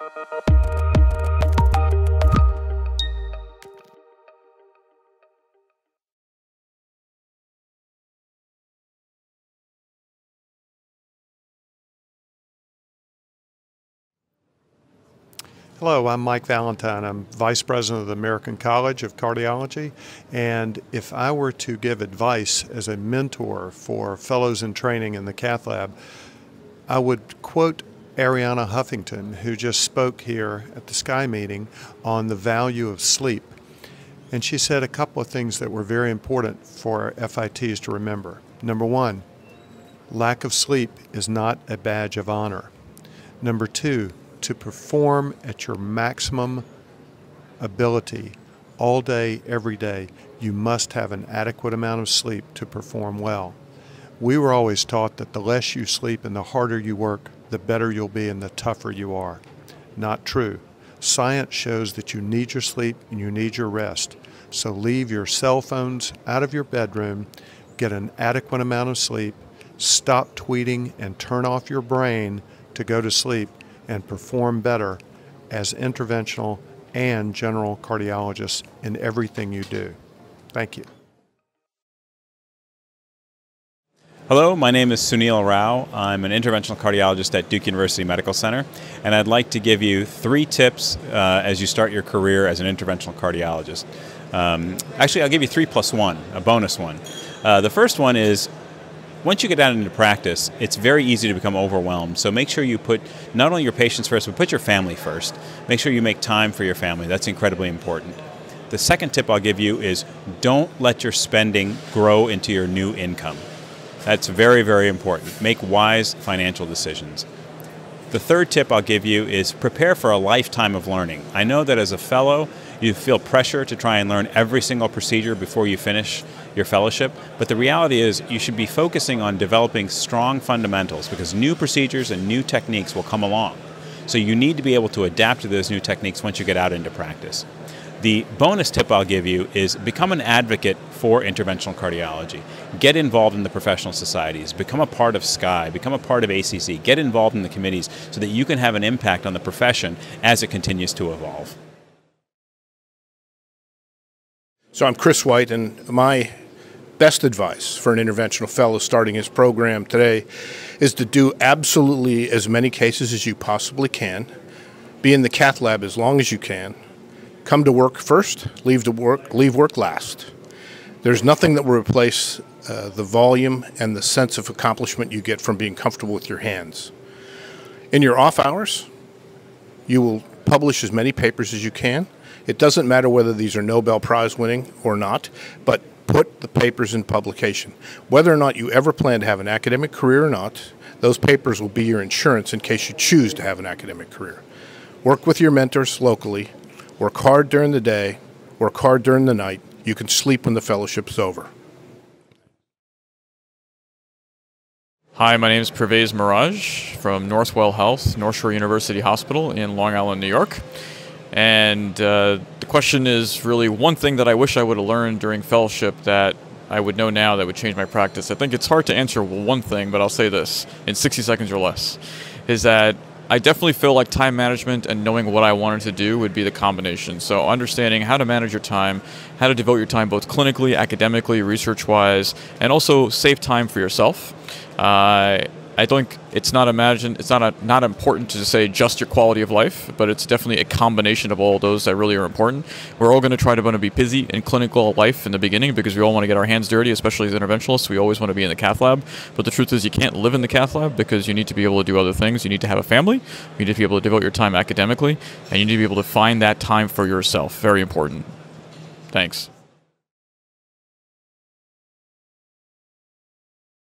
Hello, I'm Mike Valentine. I'm Vice President of the American College of Cardiology. And if I were to give advice as a mentor for fellows in training in the cath lab, I would quote Arianna Huffington, who just spoke here at the SCAI meeting on the value of sleep. And she said a couple of things that were very important for FITs to remember. Number one, lack of sleep is not a badge of honor. Number two, to perform at your maximum ability all day, every day, you must have an adequate amount of sleep to perform well. We were always taught that the less you sleep and the harder you work, the better you'll be and the tougher you are. Not true. Science shows that you need your sleep and you need your rest. So leave your cell phones out of your bedroom, get an adequate amount of sleep, stop tweeting, and turn off your brain to go to sleep and perform better as interventional and general cardiologists in everything you do. Thank you. Hello, my name is Sunil Rao. I'm an interventional cardiologist at Duke University Medical Center, and I'd like to give you three tips uh, as you start your career as an interventional cardiologist. Um, actually, I'll give you three plus one, a bonus one. Uh, the first one is once you get out into practice, it's very easy to become overwhelmed. So make sure you put not only your patients first, but put your family first. Make sure you make time for your family. That's incredibly important. The second tip I'll give you is don't let your spending grow into your new income. That's very, very important. Make wise financial decisions. The third tip I'll give you is prepare for a lifetime of learning. I know that as a fellow, you feel pressure to try and learn every single procedure before you finish your fellowship, but the reality is you should be focusing on developing strong fundamentals because new procedures and new techniques will come along. So you need to be able to adapt to those new techniques once you get out into practice. The bonus tip I'll give you is become an advocate for interventional cardiology. Get involved in the professional societies, become a part of SCAI, become a part of ACC, get involved in the committees so that you can have an impact on the profession as it continues to evolve. So I'm Chris White, and my best advice for an interventional fellow starting his program today is to do absolutely as many cases as you possibly can, be in the cath lab as long as you can, come to work first, leave to work, leave work last. There's nothing that will replace uh, the volume and the sense of accomplishment you get from being comfortable with your hands. In your off hours, you will publish as many papers as you can it doesn't matter whether these are Nobel Prize winning or not, but put the papers in publication. Whether or not you ever plan to have an academic career or not, those papers will be your insurance in case you choose to have an academic career. Work with your mentors locally, work hard during the day, work hard during the night. You can sleep when the fellowship is over. Hi, my name is Perwaiz Meraj from Northwell Health, North Shore University Hospital in Long Island, New York. And uh, the question is really one thing that I wish I would have learned during fellowship that I would know now that would change my practice. I think it's hard to answer one thing, but I'll say this in 60 seconds or less is that I definitely feel like time management and knowing what I wanted to do would be the combination. So, understanding how to manage your time, how to devote your time both clinically, academically, research wise, and also save time for yourself. Uh, I think it's not imagined. It's not a, not important to say just your quality of life, but it's definitely a combination of all those that really are important. We're all going to try to want to be busy in clinical life in the beginning because we all want to get our hands dirty, especially as interventionalists. We always want to be in the cath lab, but the truth is you can't live in the cath lab because you need to be able to do other things. You need to have a family. You need to be able to devote your time academically, and you need to be able to find that time for yourself. Very important. Thanks.